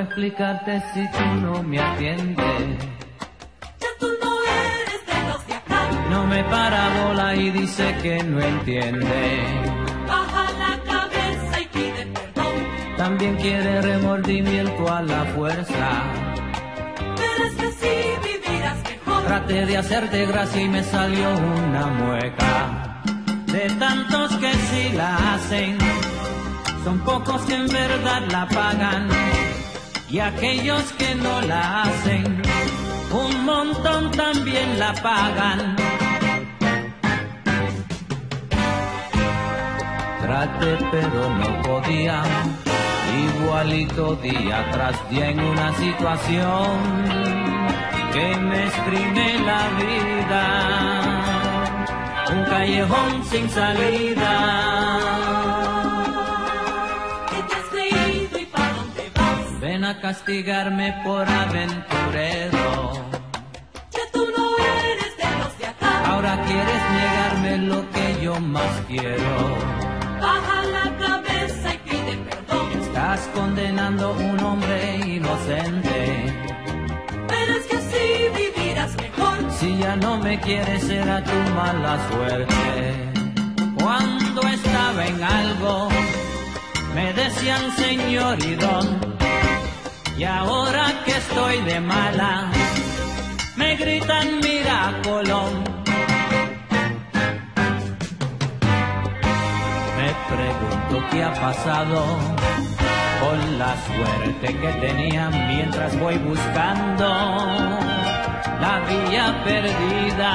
Explicarte si tú no me atiendes. Ya tú no eres de los de acá. No me para bola y dice que no entiende. Baja la cabeza y pide perdón. También quiere remordimiento a la fuerza. Pero es que así vivirás mejor. Traté de hacerte gracia y me salió una mueca. De tantos que sí la hacen, son pocos que en verdad la pagan y aquellos que no la hacen, un montón también la pagan. Trate pero no podía, igualito día tras día en una situación que me exprime la vida, un callejón sin salida. Castigarme por aventurero. Ya tú no eres de los de acá. Ahora quieres negarme lo que yo más quiero. Baja la cabeza y pide perdón. Estás condenando a un hombre inocente. Pero es que así vivirás mejor. Si ya no me quieres, será tu mala suerte. Cuando estaba en algo, me decían señor y don y ahora que estoy de mala, me gritan mira. Me pregunto qué ha pasado con la suerte que tenía mientras voy buscando la vía perdida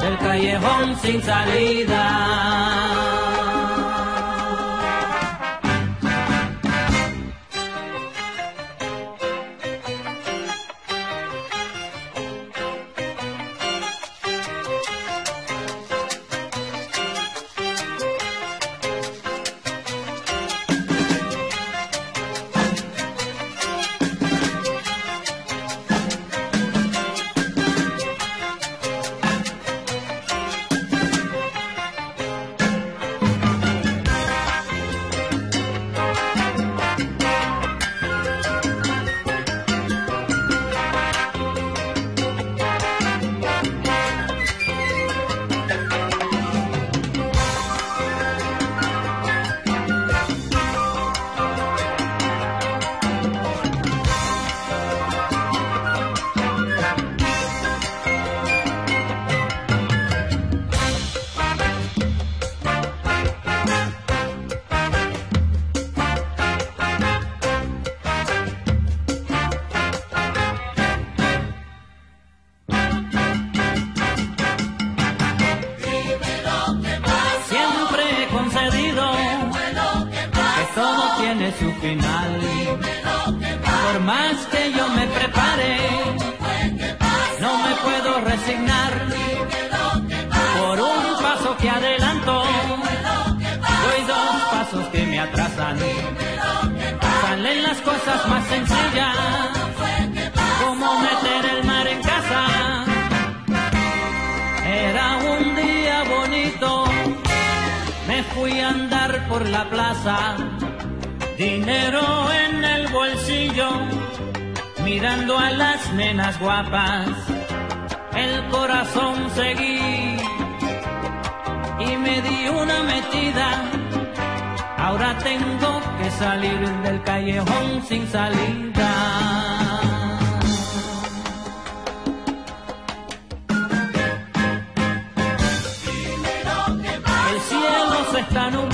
del callejón sin salida. su final. Por más que yo me prepare, no me puedo resignar. Por un paso que adelanto, doy dos pasos que me atrasan. Salen las cosas más sencillas, como meter el mar en casa. Era un día bonito, me fui a andar por la plaza dinero en el bolsillo, mirando a las nenas guapas, el corazón seguí y me di una metida. Ahora tengo que salir del callejón sin salida. el cielo se está nunca.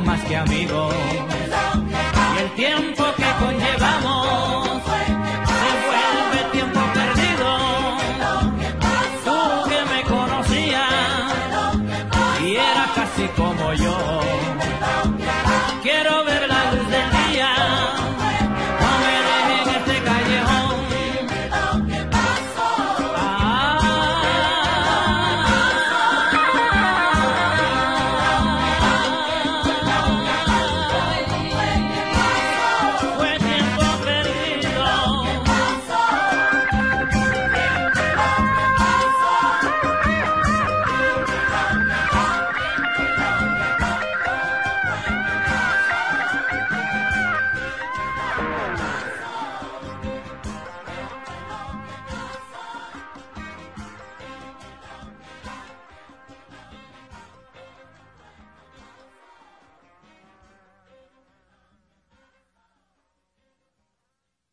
más que amigos. Y el tiempo que conllevamos